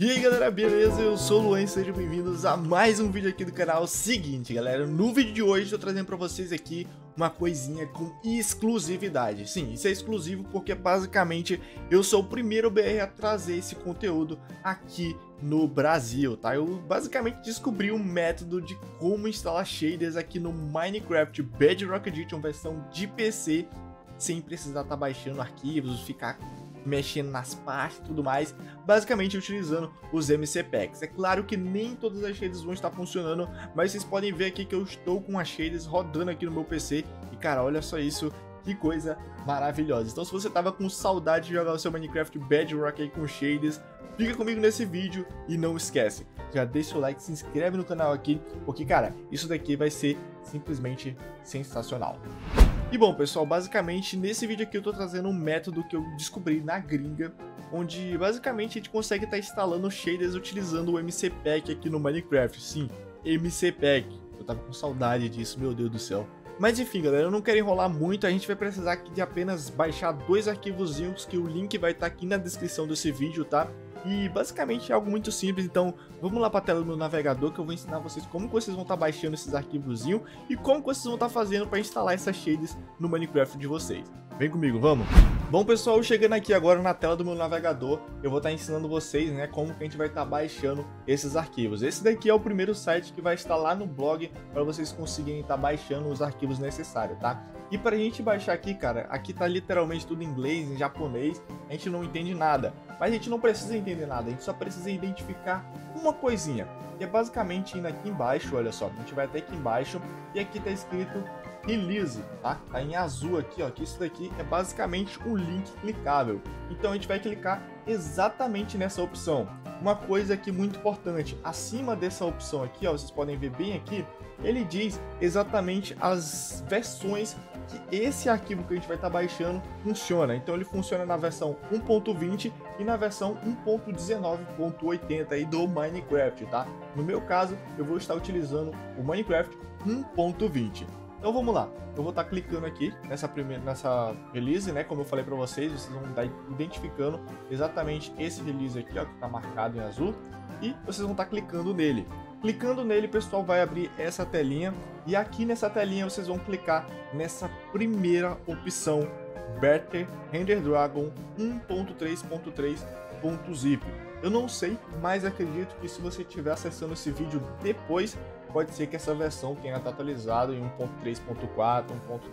E aí galera, beleza? Eu sou o Luan e sejam bem-vindos a mais um vídeo aqui do canal. Seguinte galera, no vídeo de hoje tô trazendo pra vocês aqui uma coisinha com exclusividade. Sim, isso é exclusivo porque basicamente eu sou o primeiro BR a trazer esse conteúdo aqui no Brasil, tá? Eu basicamente descobri um método de como instalar shaders aqui no Minecraft Bedrock Edition versão de PC sem precisar estar tá baixando arquivos, ficar mexendo nas partes e tudo mais, basicamente utilizando os MC Packs. É claro que nem todas as shaders vão estar funcionando, mas vocês podem ver aqui que eu estou com as shaders rodando aqui no meu PC e cara, olha só isso, que coisa maravilhosa. Então se você tava com saudade de jogar o seu Minecraft Bedrock aí com shaders, fica comigo nesse vídeo e não esquece, já deixa o like, se inscreve no canal aqui, porque cara, isso daqui vai ser simplesmente sensacional. E bom, pessoal, basicamente nesse vídeo aqui eu tô trazendo um método que eu descobri na gringa, onde basicamente a gente consegue estar tá instalando shaders utilizando o MC Pack aqui no Minecraft. Sim, MC Pack. Eu tava com saudade disso, meu Deus do céu. Mas enfim, galera, eu não quero enrolar muito, a gente vai precisar aqui de apenas baixar dois arquivozinhos que o link vai estar tá aqui na descrição desse vídeo, tá? E basicamente é algo muito simples, então vamos lá para a tela do meu navegador que eu vou ensinar vocês como vocês vão estar tá baixando esses arquivozinhos e como vocês vão estar tá fazendo para instalar essas shades no Minecraft de vocês. Vem comigo, vamos? Bom pessoal, chegando aqui agora na tela do meu navegador, eu vou estar tá ensinando vocês né, como que a gente vai estar tá baixando esses arquivos. Esse daqui é o primeiro site que vai estar lá no blog para vocês conseguirem estar tá baixando os arquivos necessários, tá? E para a gente baixar aqui, cara, aqui tá literalmente tudo em inglês, em japonês, a gente não entende nada. Mas a gente não precisa entender nada, a gente só precisa identificar uma coisinha. Que é basicamente indo aqui embaixo, olha só, a gente vai até aqui embaixo e aqui tá escrito release, tá? Tá em azul aqui, ó, que isso daqui é basicamente um link clicável. Então a gente vai clicar exatamente nessa opção. Uma coisa aqui muito importante, acima dessa opção aqui, ó, vocês podem ver bem aqui, ele diz exatamente as versões que esse arquivo que a gente vai estar tá baixando funciona. Então ele funciona na versão 1.20 e na versão 1.19.80 aí do Minecraft, tá? No meu caso, eu vou estar utilizando o Minecraft 1.20. Então vamos lá, eu vou estar tá clicando aqui nessa primeira, nessa release, né? Como eu falei para vocês, vocês vão estar identificando exatamente esse release aqui, ó, que está marcado em azul, e vocês vão estar tá clicando nele. Clicando nele, pessoal, vai abrir essa telinha e aqui nessa telinha vocês vão clicar nessa primeira opção, Better Render Dragon 1.3.3.zip. Eu não sei, mas acredito que se você estiver acessando esse vídeo depois, pode ser que essa versão tenha atualizado em 1.3.4,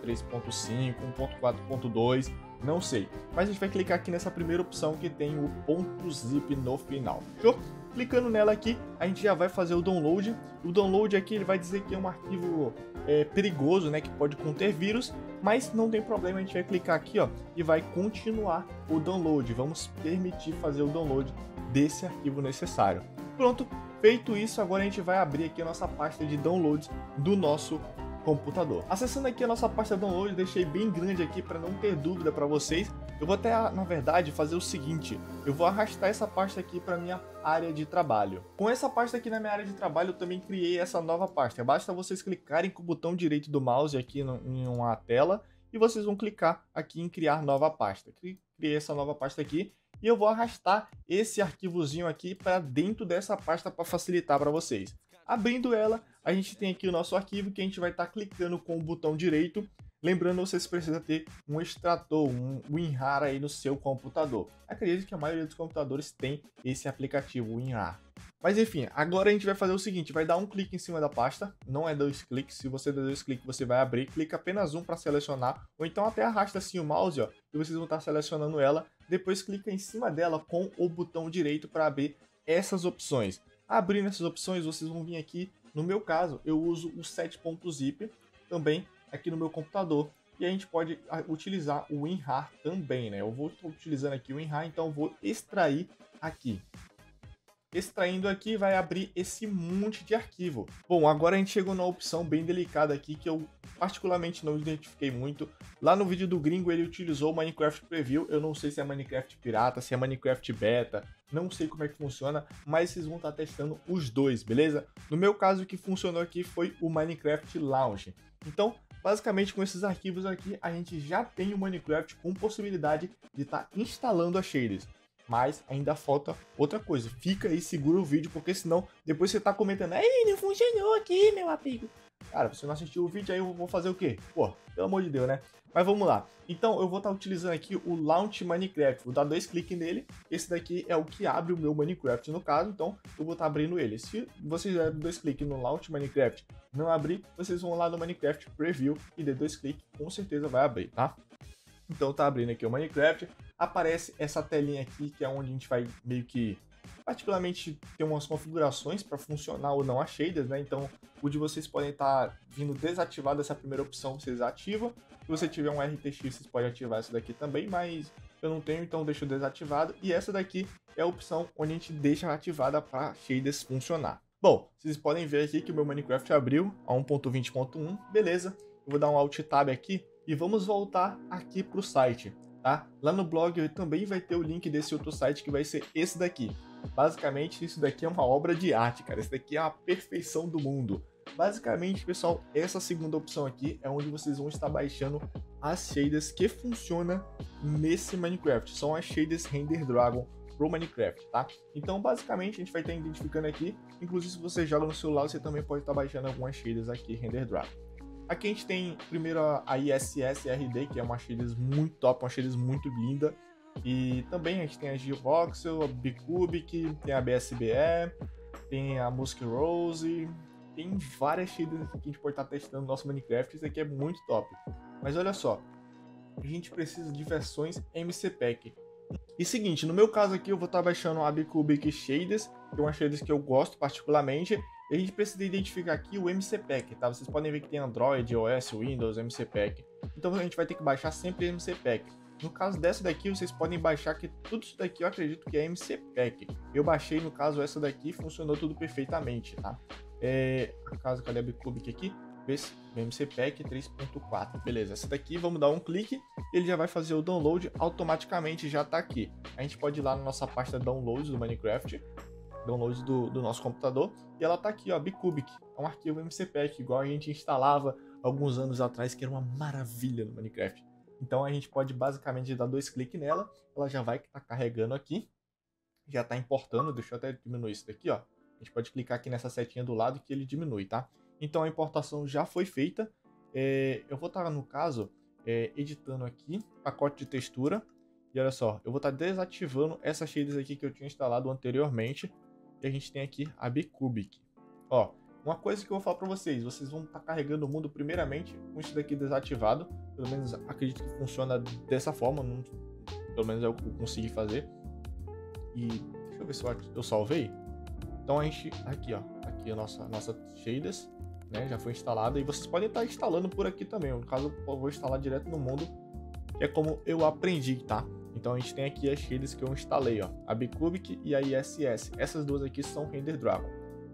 1.3.5, 1.4.2, não sei. Mas a gente vai clicar aqui nessa primeira opção que tem o ponto .zip no final. Show? Clicando nela aqui, a gente já vai fazer o download. O download aqui ele vai dizer que é um arquivo é, perigoso, né, que pode conter vírus, mas não tem problema, a gente vai clicar aqui, ó, e vai continuar o download. Vamos permitir fazer o download desse arquivo necessário. Pronto, feito isso, agora a gente vai abrir aqui a nossa pasta de downloads do nosso computador. Acessando aqui a nossa pasta download, deixei bem grande aqui para não ter dúvida para vocês. Eu vou até, na verdade, fazer o seguinte, eu vou arrastar essa pasta aqui para minha área de trabalho. Com essa pasta aqui na minha área de trabalho, eu também criei essa nova pasta. Basta vocês clicarem com o botão direito do mouse aqui em uma tela e vocês vão clicar aqui em criar nova pasta. Criei essa nova pasta aqui e eu vou arrastar esse arquivozinho aqui para dentro dessa pasta para facilitar para vocês. Abrindo ela, a gente tem aqui o nosso arquivo que a gente vai estar tá clicando com o botão direito. Lembrando, vocês precisam ter um extrator, um WinRAR aí no seu computador. Acredito que a maioria dos computadores tem esse aplicativo WinRAR. Mas enfim, agora a gente vai fazer o seguinte, vai dar um clique em cima da pasta, não é dois cliques, se você der dois cliques você vai abrir, clica apenas um para selecionar, ou então até arrasta assim o mouse, ó, e vocês vão estar selecionando ela, depois clica em cima dela com o botão direito para abrir essas opções. Abrindo essas opções, vocês vão vir aqui, no meu caso, eu uso o 7.zip, também aqui no meu computador, e a gente pode ah, utilizar o WinRAR também, né? Eu vou utilizando aqui o WinRAR, então vou extrair aqui. Extraindo aqui vai abrir esse monte de arquivo. Bom, agora a gente chegou na opção bem delicada aqui que eu particularmente não identifiquei muito. Lá no vídeo do gringo ele utilizou o Minecraft Preview, eu não sei se é Minecraft Pirata, se é Minecraft Beta, não sei como é que funciona, mas vocês vão estar testando os dois, beleza? No meu caso o que funcionou aqui foi o Minecraft Launch. Então, basicamente com esses arquivos aqui, a gente já tem o Minecraft com possibilidade de estar instalando as shaders. Mas ainda falta outra coisa. Fica aí, segura o vídeo, porque senão depois você tá comentando, ei, não funcionou aqui, meu amigo. Cara, você não assistiu o vídeo, aí eu vou fazer o quê? Pô, pelo amor de Deus, né? Mas vamos lá. Então, eu vou estar tá utilizando aqui o Launch Minecraft. Vou dar dois cliques nele. Esse daqui é o que abre o meu Minecraft, no caso. Então, eu vou estar tá abrindo ele. Se vocês derem dois cliques no Launch Minecraft não abrir, vocês vão lá no Minecraft Preview e dê dois cliques. Com certeza vai abrir, tá? Então, tá abrindo aqui o Minecraft. Aparece essa telinha aqui, que é onde a gente vai meio que particularmente ter umas configurações para funcionar ou não as shaders, né? Então, o de vocês podem estar tá vindo desativado essa primeira opção, vocês ativam. Se você tiver um RTX, vocês podem ativar essa daqui também, mas eu não tenho, então deixo desativado. E essa daqui é a opção onde a gente deixa ativada para shaders funcionar. Bom, vocês podem ver aqui que o meu Minecraft abriu a 1.20.1, beleza. Eu vou dar um Alt Tab aqui e vamos voltar aqui para o site, tá? Lá no blog também vai ter o link desse outro site que vai ser esse daqui, Basicamente, isso daqui é uma obra de arte, cara. Isso daqui é a perfeição do mundo. Basicamente, pessoal, essa segunda opção aqui é onde vocês vão estar baixando as shaders que funcionam nesse Minecraft. São as shaders Render Dragon pro Minecraft, tá? Então, basicamente, a gente vai estar identificando aqui. Inclusive, se você joga no celular, você também pode estar baixando algumas shaders aqui Render Dragon. Aqui a gente tem primeiro a ISS RD, que é uma shaders muito top, uma shaders muito linda. E também a gente tem a Geovoxel, a Bicubic, tem a BSBE, tem a Musk Rose, tem várias shaders que a gente pode estar testando no nosso Minecraft, isso aqui é muito top. Mas olha só, a gente precisa de versões MCPack. E seguinte, no meu caso aqui eu vou estar baixando a Bicubic Shaders, que é uma shaders que eu gosto particularmente, a gente precisa identificar aqui o MCPack, tá? Vocês podem ver que tem Android, OS, Windows, MCPack. Então a gente vai ter que baixar sempre MCPack. No caso dessa daqui, vocês podem baixar que tudo isso daqui eu acredito que é MCPack. Eu baixei, no caso, essa daqui funcionou tudo perfeitamente, tá? É, no caso, cadê a Bicubic aqui? MCPack 3.4. Beleza, essa daqui, vamos dar um clique, ele já vai fazer o download automaticamente, já tá aqui. A gente pode ir lá na nossa pasta downloads do Minecraft, downloads do, do nosso computador, e ela tá aqui, ó, Bicubic. É um arquivo MCPack, igual a gente instalava alguns anos atrás, que era uma maravilha no Minecraft. Então a gente pode basicamente dar dois cliques nela, ela já vai estar tá carregando aqui, já está importando, deixa eu até diminuir isso daqui, ó. A gente pode clicar aqui nessa setinha do lado que ele diminui, tá? Então a importação já foi feita. É, eu vou estar, tá, no caso, é, editando aqui, pacote de textura. E olha só, eu vou estar tá desativando essas shaders aqui que eu tinha instalado anteriormente. E a gente tem aqui a Bicubic. Ó, uma coisa que eu vou falar para vocês, vocês vão estar tá carregando o mundo primeiramente com isso daqui desativado. Pelo menos acredito que funciona dessa forma, não, pelo menos eu consegui fazer. E deixa eu ver se eu, eu salvei. Então a gente, aqui ó, aqui a nossa, nossa shaders, né, já foi instalada. E vocês podem estar instalando por aqui também. No caso, eu vou instalar direto no mundo, que é como eu aprendi, tá? Então a gente tem aqui as shaders que eu instalei, ó, a Bicubic e a ISS. Essas duas aqui são Render Dragon.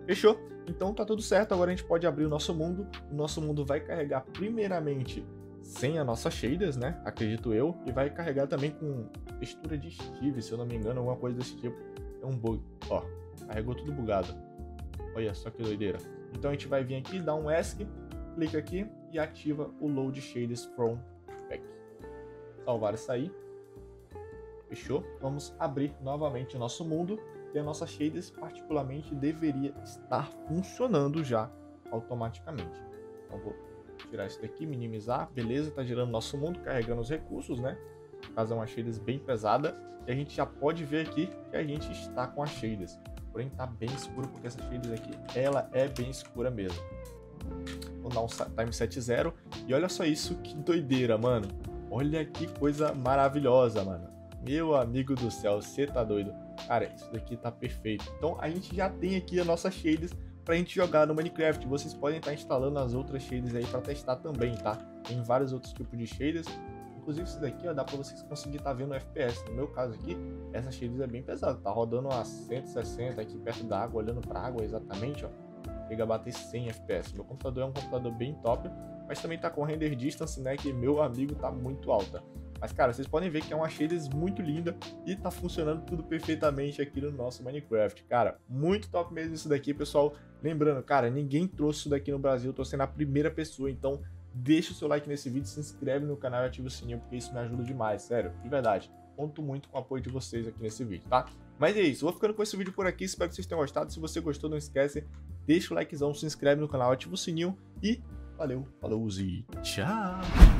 Fechou? Então tá tudo certo, agora a gente pode abrir o nosso mundo. O nosso mundo vai carregar primeiramente sem a nossa shaders, né? Acredito eu. E vai carregar também com textura de Steve, se eu não me engano, alguma coisa desse tipo. É um bug. Ó, carregou tudo bugado. Olha só que doideira. Então a gente vai vir aqui, dá um ESC, clica aqui e ativa o Load Shaders from Pack. Salvar isso aí. Fechou? Vamos abrir novamente o nosso mundo e a nossa shaders particularmente deveria estar funcionando já automaticamente. Então vou tirar isso daqui, minimizar, beleza, tá gerando nosso mundo, carregando os recursos, né? Caso é uma shaders bem pesada e a gente já pode ver aqui que a gente está com as shaders. Porém tá bem escuro porque essa shaders aqui, ela é bem escura mesmo. Vou dar um time set 0 e olha só isso, que doideira, mano. Olha que coisa maravilhosa, mano. Meu amigo do céu, você tá doido. Cara, isso daqui tá perfeito. Então a gente já tem aqui a nossa shaders pra gente jogar no Minecraft. Vocês podem estar instalando as outras shaders aí para testar também, tá? Tem vários outros tipos de shaders. Inclusive isso daqui, ó, dá para vocês conseguir estar tá vendo o FPS. No meu caso aqui, essa shaders é bem pesada. Tá rodando a 160 aqui perto da água, olhando para água exatamente, ó. Chega a bater 100 FPS. Meu computador é um computador bem top, mas também tá com render distance, né, que meu amigo tá muito alta. Mas, cara, vocês podem ver que é uma shaders muito linda e tá funcionando tudo perfeitamente aqui no nosso Minecraft. Cara, muito top mesmo isso daqui, pessoal. Lembrando, cara, ninguém trouxe isso daqui no Brasil, eu tô sendo a primeira pessoa, então deixa o seu like nesse vídeo, se inscreve no canal e ativa o sininho, porque isso me ajuda demais, sério, de verdade. conto muito com o apoio de vocês aqui nesse vídeo, tá? Mas é isso, vou ficando com esse vídeo por aqui, espero que vocês tenham gostado. Se você gostou, não esquece, deixa o likezão, se inscreve no canal, ativa o sininho e valeu, falou e tchau!